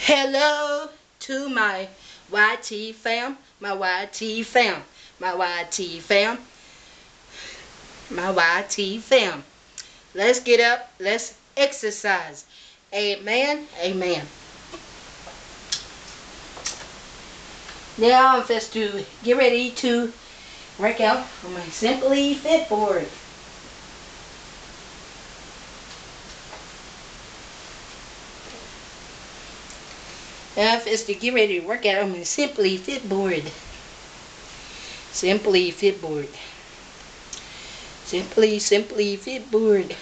Hello to my YT fam, my YT fam, my YT fam, my YT fam. Let's get up, let's exercise. Amen, amen. Now I'm just to get ready to work out on my Simply Fit board. Now is to get ready to work out on my Simply Fit board. Simply Fit board. Simply, Simply Fit board.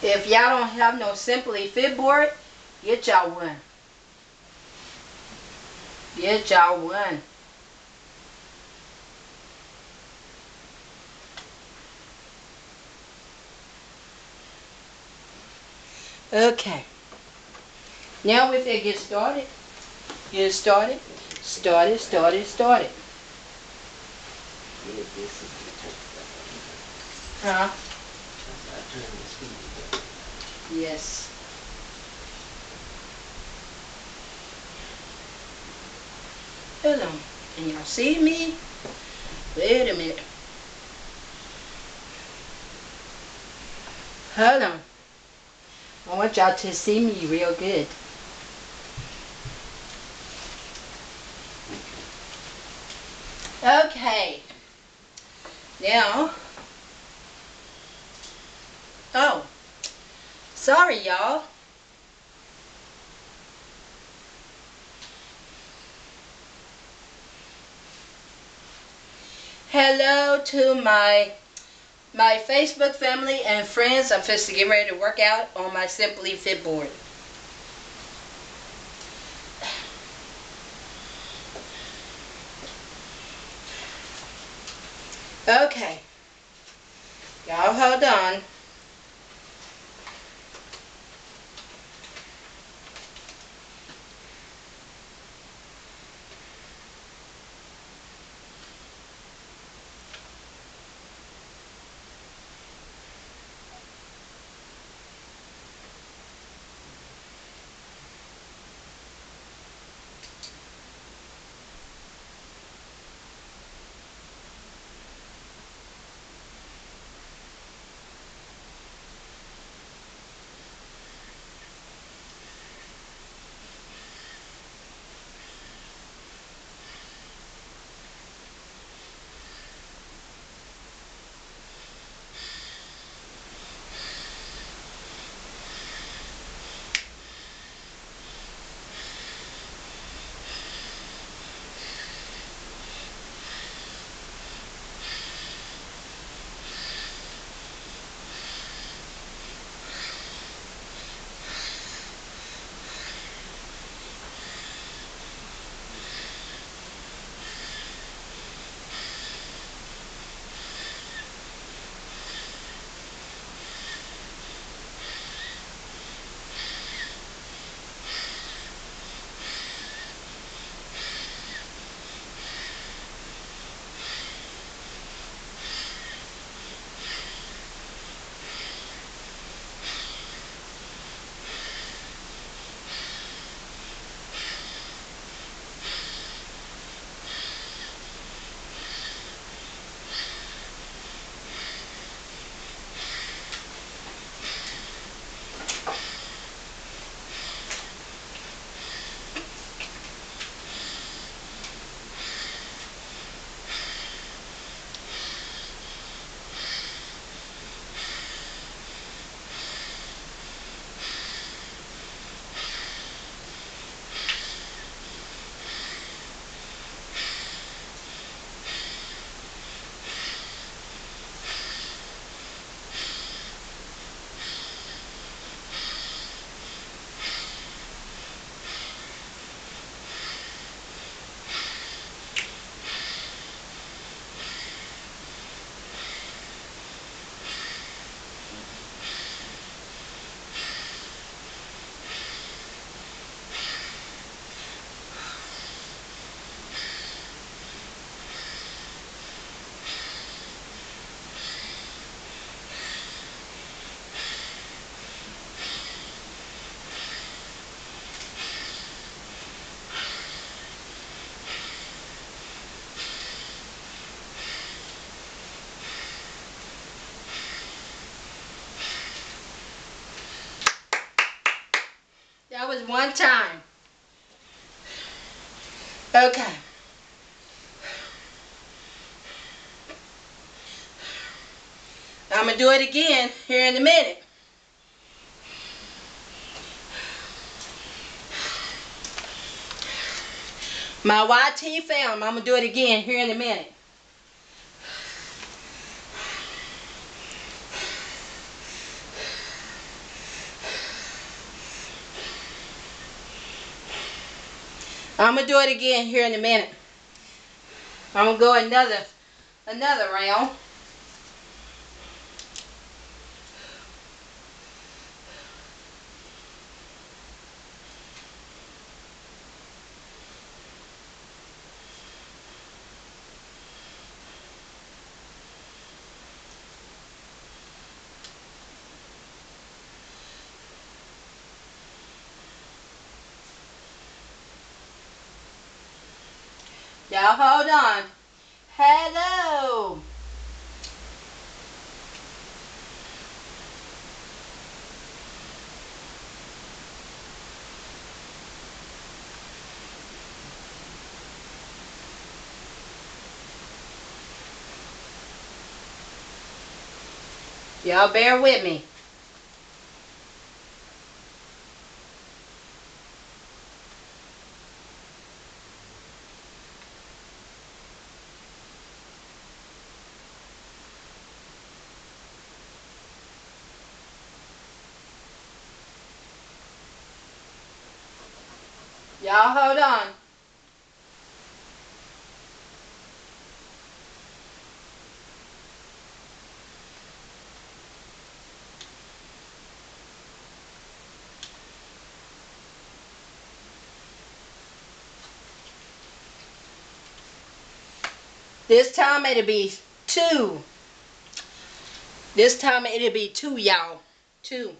If y'all don't have no Simply Fit board, get y'all one. Get y'all one. Okay. Now if they get started, get started, started, started, started. Huh? Yes. Hold on. Can y'all see me? Wait a minute. Hold on. I want y'all to see me real good. Okay. Now. Oh. Sorry, y'all. Hello to my my Facebook family and friends. I'm just to get ready to work out on my Simply Fit board. Okay. Y'all hold on. Was one time. Okay. I'm going to do it again here in a minute. My YT film, I'm going to do it again here in a minute. I'm gonna do it again here in a minute. I'm gonna go another another round. Y'all hold on. Hello. Y'all bear with me. Y'all hold on. This time it'll be two. This time it'll be two, y'all. Two.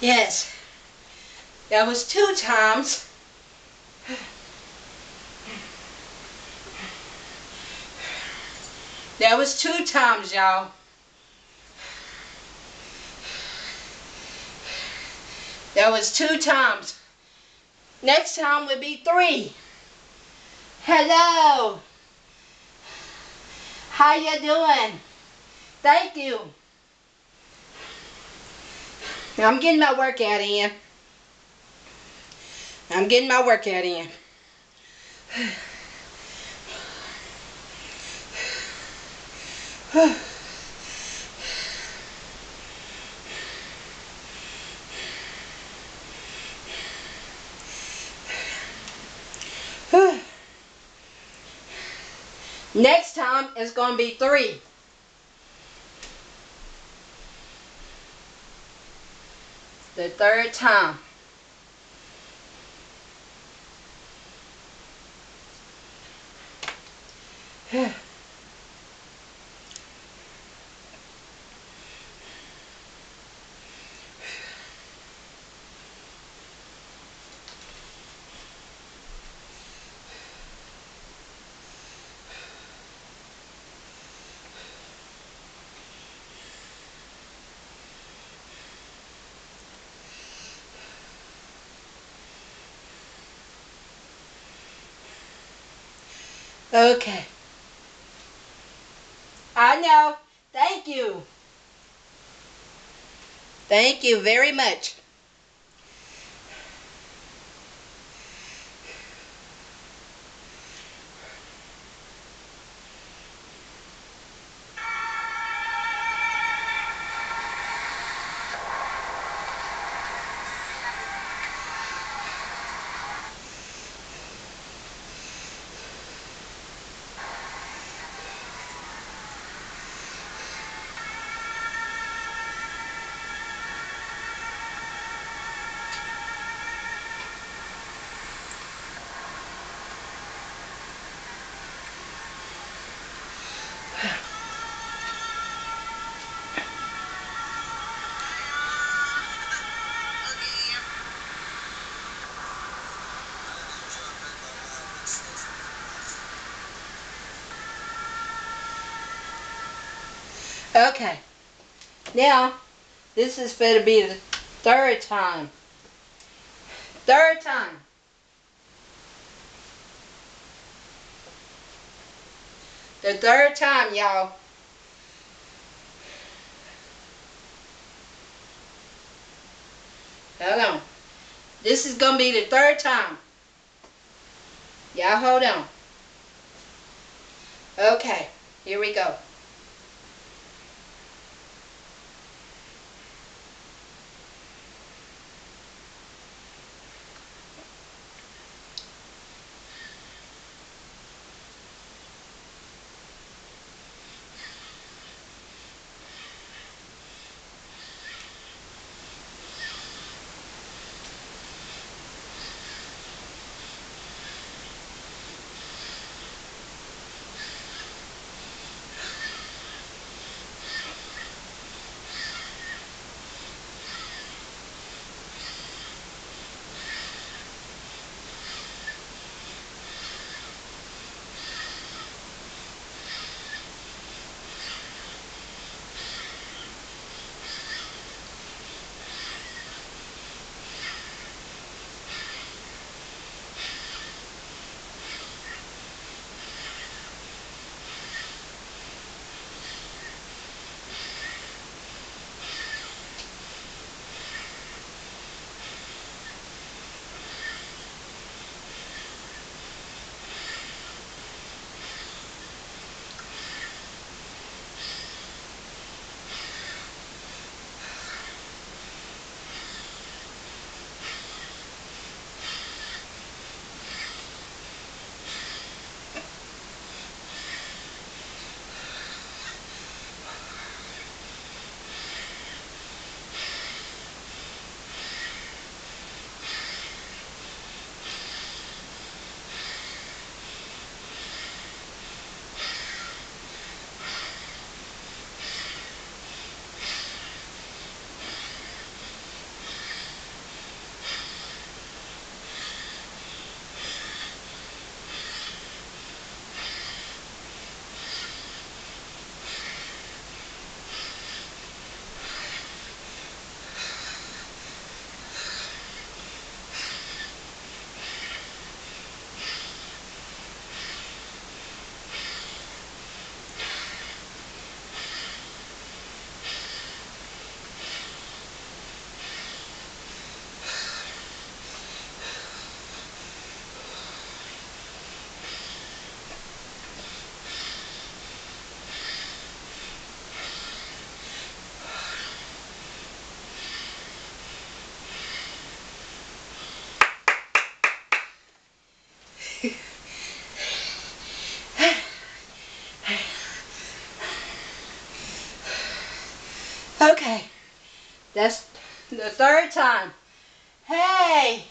Yes. That was two times. That was two times, y'all. That was two times. Next time would be three. Hello. How you doing? Thank you. I'm getting my workout in. I'm getting my workout in. Next time it's going to be three. The third time. Okay. I know. Thank you. Thank you very much. Okay. Now, this is to be the third time. Third time. The third time, y'all. Hold on. This is going to be the third time. Y'all hold on. Okay, here we go. Okay. That's the third time. Hey,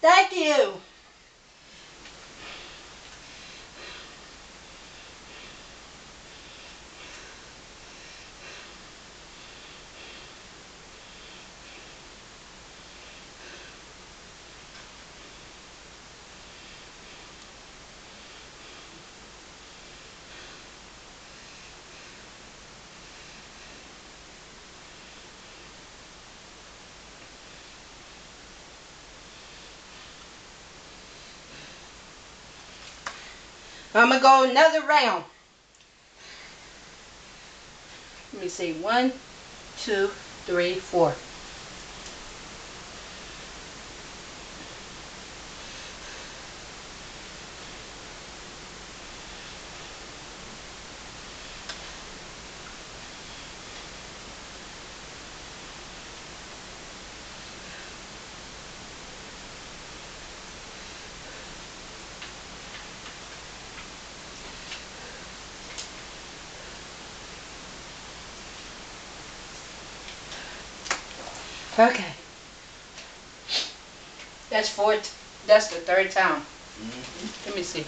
thank you. I'm going to go another round. Let me see. One, two, three, four. Okay. That's fourth. That's the third time. Mm-hmm. Let me see.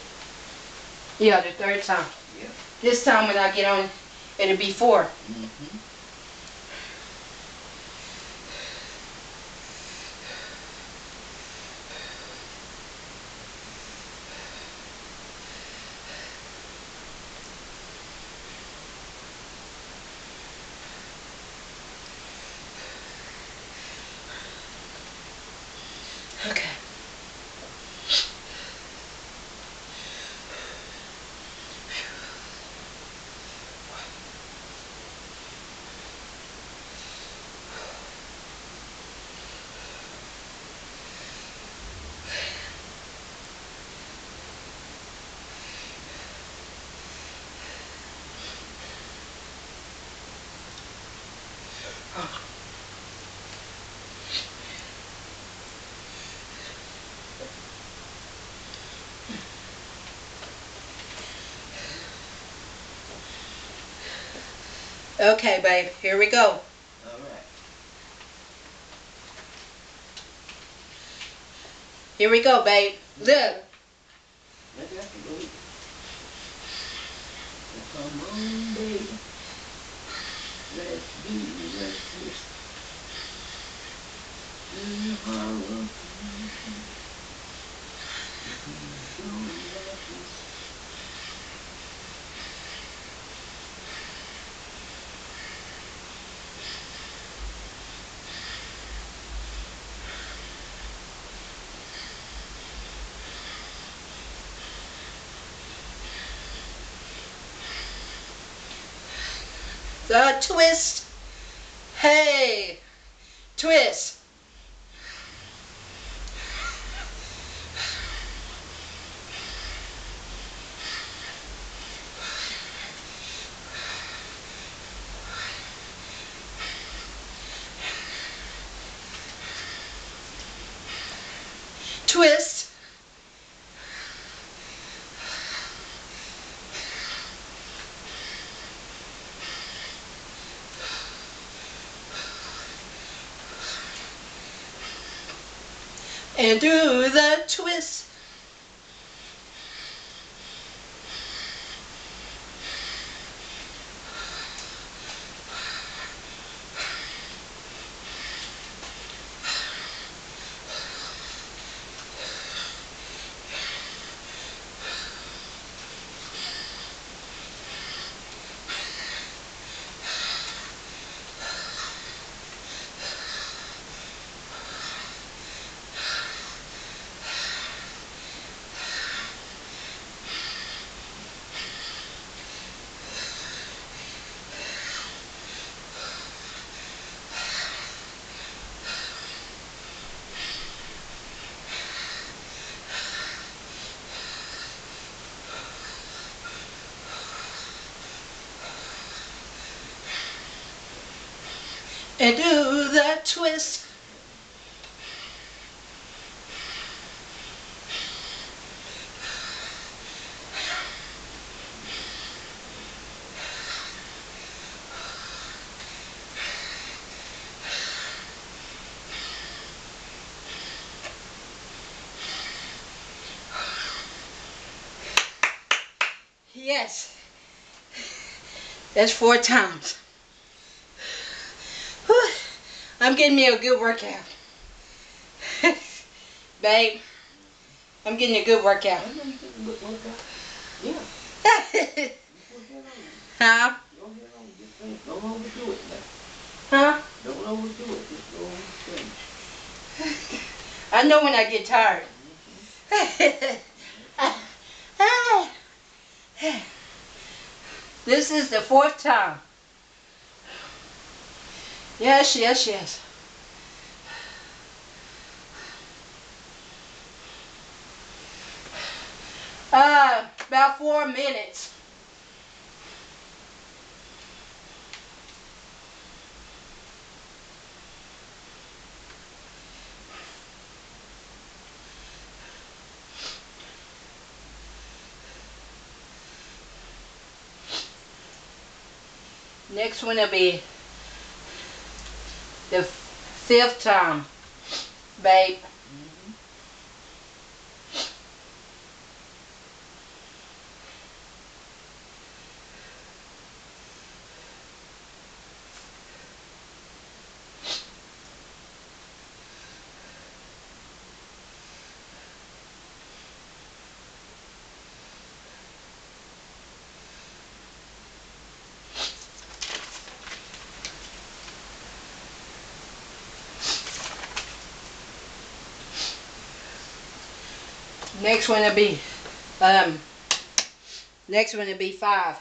Yeah, the third time. Yeah. This time when I get on, it'll be four. Mm-hmm. Okay. Okay, babe. Here we go. All right. Here we go, babe. Look. Let that go. Come on, baby. Let's do let's this. In the hollow. Don't let this Twist. Hey. Twist. Twist. And do and do the twist. Yes, that's four times. I'm getting me a good workout. Babe, I'm getting a good workout. I know you a good workout. Yeah, huh? you go ahead on. Go ahead on, just finish. Don't overdo it. Huh? Don't overdo it, just go and finish. I know when I get tired. this is the fourth time. Yes, yes, yes. Uh, about four minutes. Next one will be the fifth time, babe. Next one will be, um, next one will be five.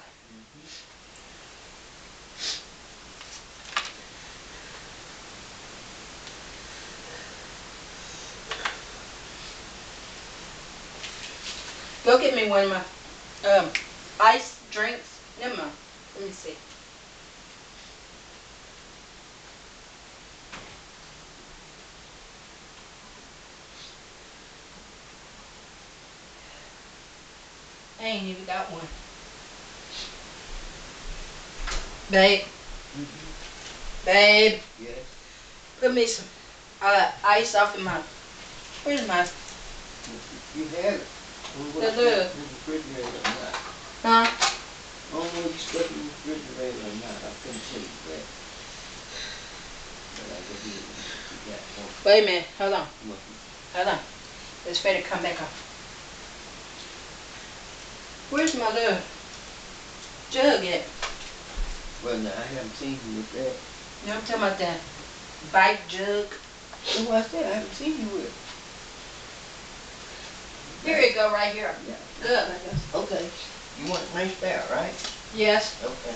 Go get me one of my, um, ice drinks. Never mind. Let me see. Ain't even got one. Babe, Mhm. babe, Yes. put me some uh, ice off in my. Where's my? You have it. Only The what you stuck in the refrigerator or not. Huh? Only what you stuck in the refrigerator or not, I couldn't tell you that. But I could hear you got one. Wait a minute. Hold on. Hold on. It's better come back up. Where's my little jug at? Well, now, I haven't seen you with that. No, I'm talking about that bike jug. And what's that? I haven't seen you with. Here you go, right here. Yeah. Good. Okay. You want it right there, right? Yes. Okay.